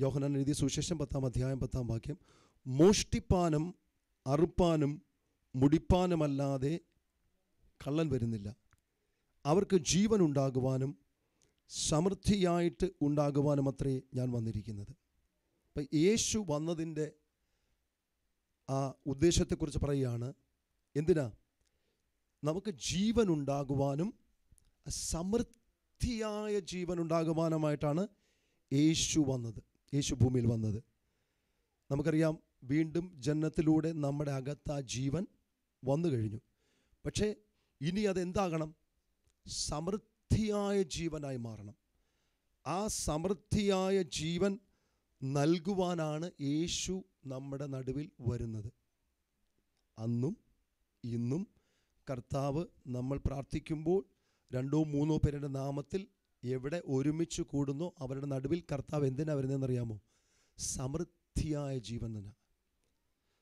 യോഹനാൻ എഴുതിയ സുവിശേഷം പത്താം അധ്യായം പത്താം വാക്യം മോഷ്ടിപ്പാനും അറുപ്പാനും മുടിപ്പാനുമല്ലാതെ കള്ളൻ വരുന്നില്ല. അവർക്ക് ജീവൻ ഉണ്ടാകുവാനും സമൃദ്ധിയായിട്ട് ഉണ്ടാകുവാനും അത്രേ ഞാൻ വന്നിരിക്കുന്നത്. അപ്പം യേശു വന്നതിന്റെ ആ ഉദ്ദേശത്തെക്കുറിച്ച് പറയുകയാണ് എന്തിനാ? നമുക്ക് ജീവൻ ഉണ്ടാകുവാനും സമൃദ്ധിയായ ജീവൻ ഉണ്ടാകുവാനുമായിട്ടാണ് യേശു വന്നത്. യേശു ഭൂമിയിൽ വന്നത്. നമുക്കറിയാം വീണ്ടും ജനനത്തിലൂടെ നമ്മുടെ അകത്ത് ആ ജീവൻ വന്നു കഴിഞ്ഞു. പക്ഷേ ഇനി അതെന്താകണം? സമൃദ്ധിയായ ജീവനായി മാറണം. ആ സമൃദ്ധിയായ ജീവൻ നൽകുവാനാണ് യേശു നമ്മുടെ നടുവിൽ വരുന്നത്. അന്നും ഇന്നും കർത്താവ് നമ്മൾ പ്രാർത്ഥിക്കുമ്പോൾ രണ്ടോ മൂന്നോ പേരുടെ നാമത്തിൽ എവിടെ ഒരുമിച്ച് കൂടുന്നു അവരുടെ നടുവിൽ കർത്താവ് എന്തിനാ വരുന്നതെന്ന് അറിയാമോ സമൃദ്ധിയായ ജീവൻ തന്നെ.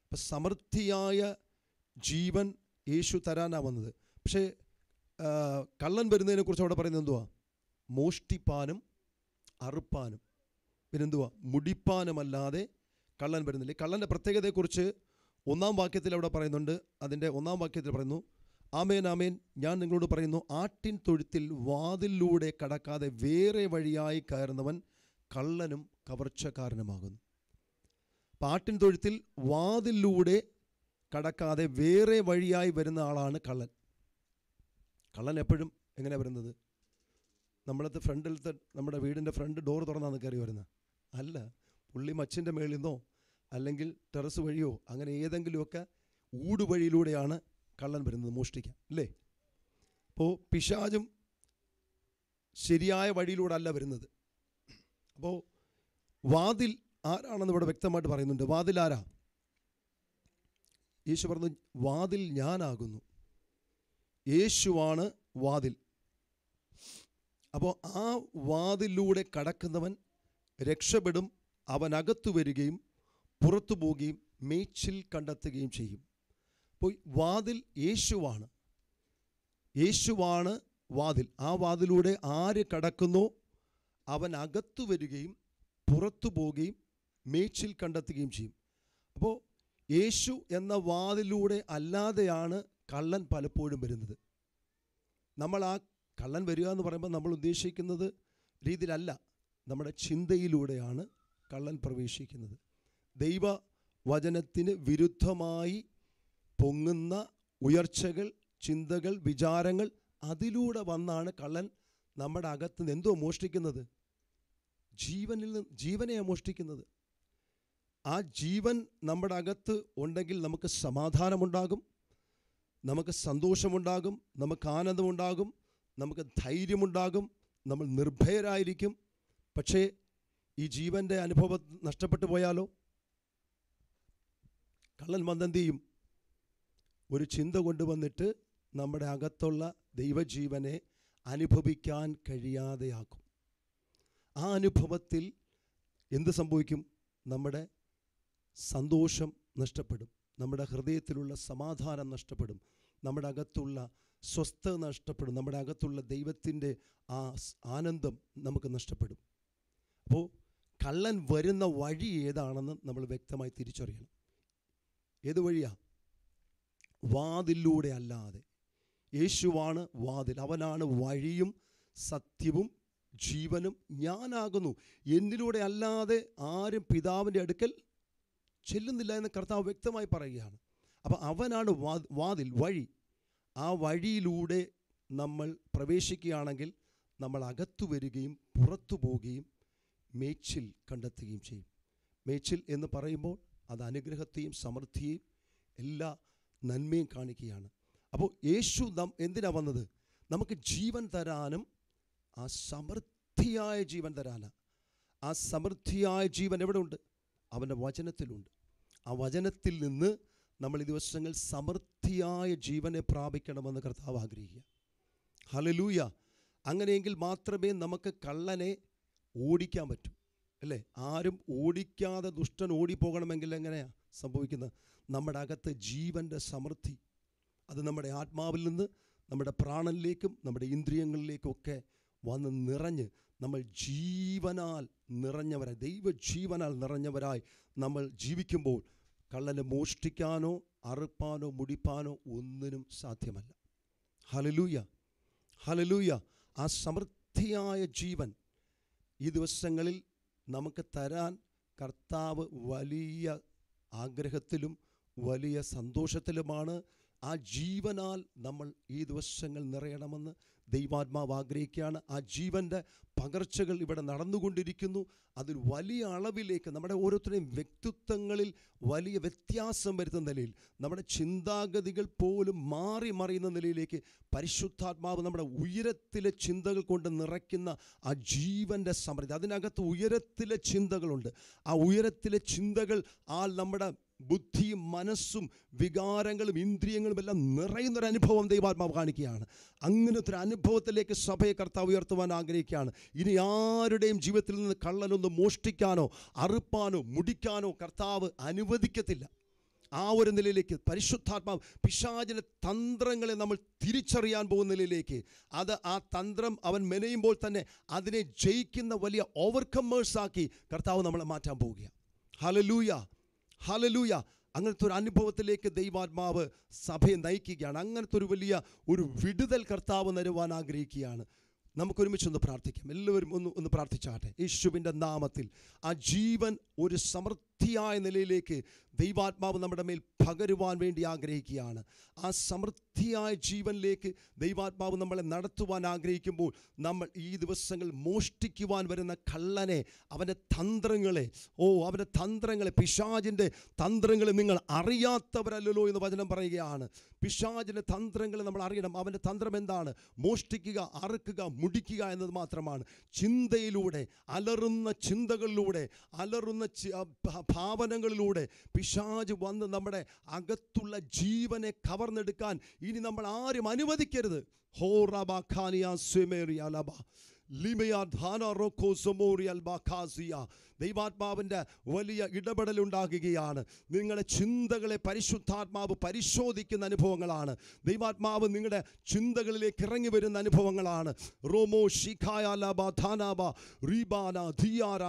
അപ്പം സമൃദ്ധിയായ ജീവൻ യേശു തരാനാണ് വന്നത്. പക്ഷേ കള്ളൻ വരുന്നതിനെക്കുറിച്ച് അവിടെ പറയുന്നത് എന്തുവാ? മോഷ്ടിപ്പാനും അറുപ്പാനും. പിന്നെന്തുവാ? മുടിപ്പാനുമല്ലാതെ കള്ളൻ വരുന്നില്ല. കള്ളന്റെ പ്രത്യേകതയെക്കുറിച്ച് ഒന്നാം വാക്യത്തിൽ അവിടെ പറയുന്നുണ്ട്. അതിന്റെ ഒന്നാം വാക്യത്തിൽ പറയുന്നു ആമേൻ ആമേൻ. ഞാൻ നിങ്ങളോട് പറയുന്നു ആട്ടിൻ തൊഴുത്തിൽ വാതിലൂടെ കടക്കാതെ വേറെ വഴിയായി കയറുന്നവൻ കള്ളനും കവർച്ചക്കാരനുമാകുന്നു. അപ്പം ആട്ടിൻ തൊഴുത്തിൽ വാതിലൂടെ കടക്കാതെ വേറെ വഴിയായി വരുന്ന ആളാണ് കള്ളൻ. കള്ളൻ എപ്പോഴും എങ്ങനെ വരുന്നത്? നമ്മളത്തെ ഫ്രണ്ടിലത്തെ നമ്മുടെ വീടിന്റെ ഫ്രണ്ട് ഡോർ തുറന്നാണ് കയറി വരുന്നത്? അല്ല പുള്ളി മച്ചിന്റെ മേളിൽ നിന്നോ അല്ലെങ്കിൽ ടെറസ് വഴിയോ അങ്ങനെ ഏതെങ്കിലുമൊക്കെ ഊടുവഴിയിലൂടെയാണ് കള്ളൻ വരുന്നത് മോഷ്ടിക്കാൻ അല്ലേ? അപ്പോൾ പിശാചും ശരിയായ വഴിയിലൂടെ അല്ല വരുന്നത്. അപ്പോൾ വാതിൽ ആരാണെന്ന് ഇവിടെ വ്യക്തമായിട്ട് പറയുന്നുണ്ട്. വാതിൽ ആരാ? യേശു പറഞ്ഞു വാതിൽ ഞാനാകുന്നു. യേശുവാണ് വാതിൽ. അപ്പോൾ ആ വാതിലൂടെ കടക്കുന്നവൻ രക്ഷപ്പെടും അവനകത്തു വരികയും പുറത്തു പോവുകയും മേച്ചിൽ കണ്ടെത്തുകയും ചെയ്യും. അപ്പോൾ വാതിൽ യേശുവാണ്. യേശുവാണ് വാതിൽ. ആ വാതിലൂടെ ആര് കടക്കുന്നോ? അവൻ അകത്തു വരികയും പുറത്തു പോവുകയും മേച്ചിൽ കണ്ടെത്തുകയും ചെയ്യും. അപ്പോൾ യേശു എന്ന വാതിലൂടെ അല്ലാതെയാണ് കള്ളൻ പലപ്പോഴും വരുന്നത്. നമ്മൾ ആ കള്ളൻ വരിക എന്ന് പറയുമ്പോൾ നമ്മൾ ഉദ്ദേശിക്കുന്നത് രീതിയിലല്ല. നമ്മുടെ ചിന്തയിലൂടെയാണ് കള്ളൻ പ്രവേശിക്കുന്നത്. ദൈവ വചനത്തിന് വിരുദ്ധമായി പൊങ്ങുന്ന ഉയർച്ചകൾ ചിന്തകൾ വിചാരങ്ങൾ അതിലൂടെ വന്നാണ് കള്ളൻ നമ്മുടെ അകത്ത് നിന്ന് എന്തോ മോഷ്ടിക്കുന്നത്? ജീവനിൽ നിന്ന് ജീവനെയാണ് മോഷ്ടിക്കുന്നത്. ആ ജീവൻ നമ്മുടെ അകത്ത് ഉണ്ടെങ്കിൽ നമുക്ക് സമാധാനമുണ്ടാകും നമുക്ക് സന്തോഷമുണ്ടാകും നമുക്ക് ആനന്ദമുണ്ടാകും നമുക്ക് ധൈര്യമുണ്ടാകും നമ്മൾ നിർഭയരായിരിക്കും. പക്ഷേ ഈ ജീവന്റെ അനുഭവം നഷ്ടപ്പെട്ടു പോയാലോ? കള്ളൻ വന്നെന്ത് ചെയ്യും? ഒരു ചിന്ത കൊണ്ടുവന്നിട്ട് നമ്മുടെ അകത്തുള്ള ദൈവജീവനെ അനുഭവിക്കാൻ കഴിയാതെയാക്കും. ആ അനുഭവത്തിൽ എന്ത് സംഭവിക്കും? നമ്മുടെ സന്തോഷം നഷ്ടപ്പെടും. നമ്മുടെ ഹൃദയത്തിലുള്ള സമാധാനം നഷ്ടപ്പെടും. നമ്മുടെ അകത്തുള്ള സ്വസ്ഥത നഷ്ടപ്പെടും. നമ്മുടെ അകത്തുള്ള ദൈവത്തിന്റെ ആ ആനന്ദം നമുക്ക് നഷ്ടപ്പെടും. അപ്പോൾ കള്ളൻ വരുന്ന വഴി ഏതാണെന്ന് നമ്മൾ വ്യക്തമായി തിരിച്ചറിയണം. ഏത് വഴിയാ? വാതിലൂടെ അല്ലാതെ യേശുവാണ് വാതിൽ. അവനാണ് വഴിയും സത്യവും ജീവനും. ഞാനാകുന്നു. എന്നിലൂടെ അല്ലാതെ ആരും പിതാവിന്റെ അടുക്കൽ ചെല്ലുന്നില്ല എന്ന് കർത്താവ് വ്യക്തമായി പറയുകയാണ്. അപ്പോൾ അവനാണ് വാതിൽ വഴി. ആ വഴിയിലൂടെ നമ്മൾ പ്രവേശിക്കുകയാണെങ്കിൽ നമ്മൾ അകത്തു വരികയും പുറത്തു പോവുകയും മേച്ചിൽ കണ്ടെത്തുകയും ചെയ്യും. മേച്ചിൽ എന്ന് പറയുമ്പോൾ അത് അനുഗ്രഹത്തെയും സമൃദ്ധിയെയും എല്ലാ നന്മയും കാണിക്കുകയാണ്. അപ്പോൾ യേശു നം എന്തിനാ വന്നത്? നമുക്ക് ജീവൻ തരാനും ആ സമൃദ്ധിയായ ജീവൻ തരാനാ. ആ സമൃദ്ധിയായ ജീവൻ എവിടെ ഉണ്ട് അവന്റെ വചനത്തിലുണ്ട്. ആ വചനത്തിൽ നിന്ന് നമ്മൾ ഈ ദിവസങ്ങൾ സമൃദ്ധിയായ ജീവനെ പ്രാപിക്കണമെന്ന് കർത്താവ് ആഗ്രഹിക്കുക. ഹലലൂയ അങ്ങനെയെങ്കിൽ മാത്രമേ നമുക്ക് കള്ളനെ ഓടിക്കാൻ പറ്റൂ. അല്ലേ? ആരും ഓടിക്കാതെ ദുഷ്ടൻ ഓടിപ്പോകണമെങ്കിൽ എങ്ങനെയാണ് സംഭവിക്കുന്നത്? നമ്മുടെ അകത്ത് ജീവന്റെ സമൃദ്ധി അത് നമ്മുടെ ആത്മാവിൽ നിന്ന് നമ്മുടെ പ്രാണനിലേക്കും നമ്മുടെ ഇന്ദ്രിയങ്ങളിലേക്കും ഒക്കെ വന്ന് നിറഞ്ഞ് നമ്മൾ ജീവനാൽ നിറഞ്ഞവരായി ദൈവജീവനാൽ നിറഞ്ഞവരായി നമ്മൾ ജീവിക്കുമ്പോൾ കള്ളനെ മോഷ്ടിക്കാനോ അറുപ്പാനോ മുടിപ്പാനോ ഒന്നിനും സാധ്യമല്ല. ഹലലൂയ ഹലലൂയ ആ സമൃദ്ധിയായ ജീവൻ ഈ ദിവസങ്ങളിൽ നമുക്ക് തരാൻ കർത്താവ് വലിയ ആഗ്രഹത്തിലും വലിയ സന്തോഷത്തിലുമാണ് ആ ജീവനാൽ നമ്മൾ ഈ ദിവസങ്ങൾ നിറയണമെന്ന് ദൈവാത്മാവ് ആഗ്രഹിക്കുകയാണ്. ആ ജീവന്റെ പകർച്ചകൾ ഇവിടെ നടന്നുകൊണ്ടിരിക്കുന്നു. അതിൽ വലിയ അളവിലേക്ക് നമ്മുടെ ഓരോരുത്തരുടെയും വ്യക്തിത്വങ്ങളിൽ വലിയ വ്യത്യാസം വരുത്തുന്ന നിലയിൽ നമ്മുടെ ചിന്താഗതികൾ പോലും മാറി മറിയുന്ന നിലയിലേക്ക് പരിശുദ്ധാത്മാവ് നമ്മുടെ ഉയരത്തിലെ ചിന്തകൾ കൊണ്ട് നിറയ്ക്കുന്ന ആ ജീവന്റെ സമൃദ്ധി. അതിനകത്ത് ഉയരത്തിലെ ചിന്തകളുണ്ട്. ആ ഉയരത്തിലെ ചിന്തകൾ ആ നമ്മുടെ ബുദ്ധിയും മനസ്സും വികാരങ്ങളും ഇന്ദ്രിയങ്ങളും എല്ലാം നിറയുന്നൊരു അനുഭവം ദൈവാത്മാവ് കാണിക്കുകയാണ്. അങ്ങനത്തെ ഒരു അനുഭവത്തിലേക്ക് സഭയെ കർത്താവ് ഉയർത്തുവാൻ ആഗ്രഹിക്കുകയാണ്. ഇനി ആരുടെയും ജീവിതത്തിൽ നിന്ന് കള്ളനൊന്ന് മോഷ്ടിക്കാനോ അറുപ്പാനോ മുടിക്കാനോ കർത്താവ് അനുവദിക്കത്തില്ല. ആ ഒരു നിലയിലേക്ക് പരിശുദ്ധാത്മാവ് പിശാചിന്റെ തന്ത്രങ്ങളെ നമ്മൾ തിരിച്ചറിയാൻ പോകുന്ന നിലയിലേക്ക്. അത് ആ തന്ത്രം അവൻ മെനയുമ്പോൾ തന്നെ അതിനെ ജയിക്കുന്ന വലിയ ഓവർകമ്മേഴ്സാക്കി കർത്താവ് നമ്മളെ മാറ്റാൻ പോവുകയാണ്. ഹലലൂയ ഹലലൂയ അങ്ങനത്തെ ഒരു അനുഭവത്തിലേക്ക് ദൈവാത്മാവ് സഭയെ നയിക്കുകയാണ്. അങ്ങനത്തെ ഒരു വലിയ ഒരു വിടുതൽ കർത്താവ് നരുവാൻ ആഗ്രഹിക്കുകയാണ്. നമുക്കൊരുമിച്ചൊന്ന് പ്രാർത്ഥിക്കാം. എല്ലാവരും ഒന്ന് ഒന്ന് പ്രാർത്ഥിച്ചാട്ടെ യേശുവിന്റെ നാമത്തിൽ ആ ജീവൻ ഒരു സമൃദ്ധിയായ നിലയിലേക്ക് ദൈവാത്മാവ് നമ്മുടെ മേൽ പകരുവാൻ വേണ്ടി ആഗ്രഹിക്കുകയാണ്. ആ സമൃദ്ധിയായ ജീവനിലേക്ക് ദൈവാത്മാവ് നമ്മളെ നടത്തുവാൻ ആഗ്രഹിക്കുമ്പോൾ നമ്മൾ ഈ ദിവസങ്ങൾ മോഷ്ടിക്കുവാൻ വരുന്ന കള്ളനെ അവന്റെ തന്ത്രങ്ങളെ ഓ അവന്റെ തന്ത്രങ്ങളെ പിശാജിന്റെ തന്ത്രങ്ങളെ നിങ്ങൾ അറിയാത്തവരല്ലോ എന്ന് വചനം പറയുകയാണ്. പിശാജിന്റെ തന്ത്രങ്ങളെ നമ്മൾ അറിയണം. അവന്റെ തന്ത്രം എന്താണ്? മോഷ്ടിക്കുക അറുക്കുക മുടിക്കുക എന്നത് മാത്രമാണ്. ചിന്തയിലൂടെ അലറുന്ന ചിന്തകളിലൂടെ അലറുന്ന ഭാവനകളിലൂടെ പിശാജ് വന്ന് നമ്മുടെ അകത്തുള്ള ജീവനെ കവർന്നെടുക്കാൻ ഇനി നമ്മൾ ആരും അനുവദിക്കരുത്. ഹോറബ ഖാനിയ സ്വിമേറിയ ലബ. ലിമയ ധാന റോക്കോ സൊമോറിയൽ ദൈവാത്മാവിന്റെ വലിയ ഇടപെടലുണ്ടാകുകയാണ്. നിങ്ങളുടെ ചിന്തകളെ പരിശുദ്ധാത്മാവ് പരിശോധിക്കുന്ന അനുഭവങ്ങളാണ്. ദൈവാത്മാവ് നിങ്ങളുടെ ചിന്തകളിലേക്ക് ഇറങ്ങി വരുന്ന അനുഭവങ്ങളാണ്. റോമോ ഷിഖായ റീബാന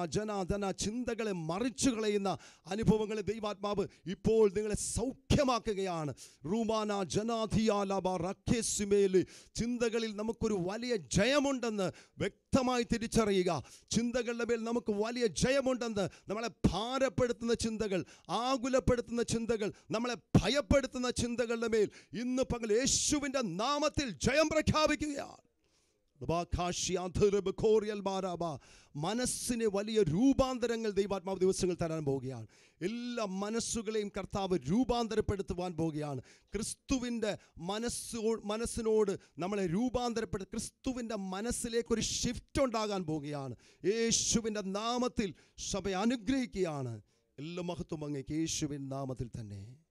ജനാധന ചിന്തകളെ മറിച്ചു കളയുന്ന അനുഭവങ്ങളെ ദൈവാത്മാവ് ഇപ്പോൾ നിങ്ങളെ സൗഖ്യമാക്കുകയാണ്. റൂമാന ജനാധിയ ലബ ചിന്തകളിൽ നമുക്കൊരു വലിയ ജയമുണ്ടെന്ന് വ്യക്തമായി തിരിച്ചറിയുക. ചിന്തകളുടെ മേൽ നമുക്ക് വലിയ ജയമുണ്ടെന്ന് നമ്മളെ ഭാരപ്പെടുത്തുന്ന ചിന്തകൾ ആകുലപ്പെടുത്തുന്ന ചിന്തകൾ നമ്മളെ ഭയപ്പെടുത്തുന്ന ചിന്തകളുടെ മേൽ ഇന്ന് പകൽ യേശുവിന്റെ നാമത്തിൽ ജയം പ്രഖ്യാപിക്കുകയാണ്. മനസ്സിന് വലിയ രൂപാന്തരങ്ങൾ ദൈവാത്മാവ് ദിവസങ്ങൾ തരാൻ പോവുകയാണ്. എല്ലാ മനസ്സുകളെയും കർത്താവ് രൂപാന്തരപ്പെടുത്തുവാൻ പോവുകയാണ്. ക്രിസ്തുവിന്റെ മനസ്സോ മനസ്സിനോട് നമ്മളെ രൂപാന്തരപ്പെടുത്തി ക്രിസ്തുവിന്റെ മനസ്സിലേക്ക് ഒരു ഷിഫ്റ്റ് ഉണ്ടാകാൻ പോവുകയാണ്. യേശുവിന്റെ നാമത്തിൽ സഭയെ അനുഗ്രഹിക്കുകയാണ്. എല്ലാ മഹത്വം അങ്ങേക്ക് യേശുവിൻ നാമത്തിൽ തന്നെ.